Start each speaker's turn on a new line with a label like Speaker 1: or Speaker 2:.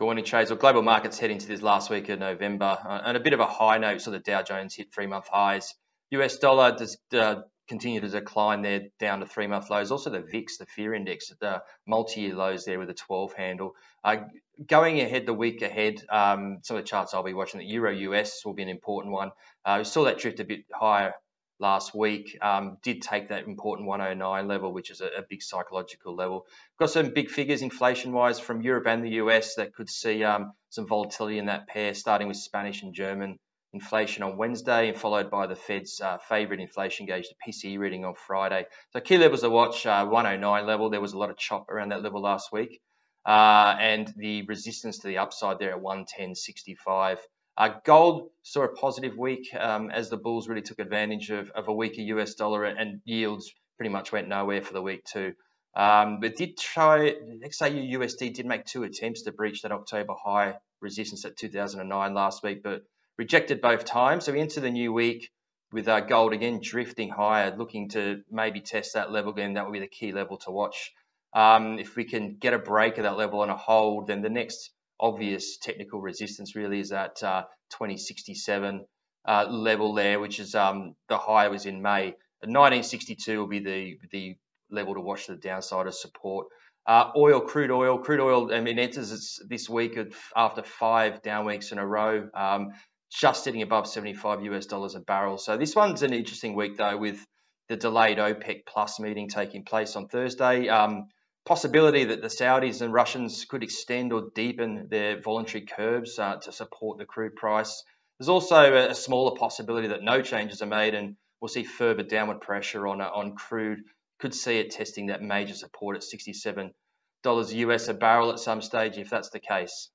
Speaker 1: Morning, trades. Well, global markets head into this last week of November, uh, and a bit of a high note. So the Dow Jones hit three-month highs. US dollar does uh, continue to decline there, down to three-month lows. Also the VIX, the fear index, the multi-year lows there with a 12 handle. Uh, going ahead, the week ahead, um, some of the charts I'll be watching. The Euro US will be an important one. Uh, we saw that drift a bit higher last week um, did take that important 109 level, which is a, a big psychological level. Got some big figures inflation wise from Europe and the US that could see um, some volatility in that pair, starting with Spanish and German inflation on Wednesday and followed by the Fed's uh, favourite inflation gauge, the PCE reading on Friday. So key levels to watch, uh, 109 level. There was a lot of chop around that level last week. Uh, and the resistance to the upside there at 110.65. Uh, gold saw a positive week um, as the bulls really took advantage of, of, a weaker US dollar and yields pretty much went nowhere for the week too. Um, but did try, XAU USD did make two attempts to breach that October high resistance at 2009 last week, but rejected both times. So we enter the new week with uh, gold again drifting higher, looking to maybe test that level again. That will be the key level to watch. Um, if we can get a break of that level and a hold, then the next obvious technical resistance really is at uh, 2067 uh, level there, which is um, the high was in May. 1962 will be the the level to watch the downside of support. Uh, oil, crude oil, crude oil. I mean, enters this week after five down weeks in a row, um, just sitting above 75 US dollars a barrel. So this one's an interesting week though, with the delayed OPEC Plus meeting taking place on Thursday. Um, possibility that the Saudis and Russians could extend or deepen their voluntary curbs uh, to support the crude price. There's also a, smaller possibility that no changes are made and we'll see further downward pressure on, uh, on crude. Could see it testing that major support at $67 US a barrel at some stage if that's the case.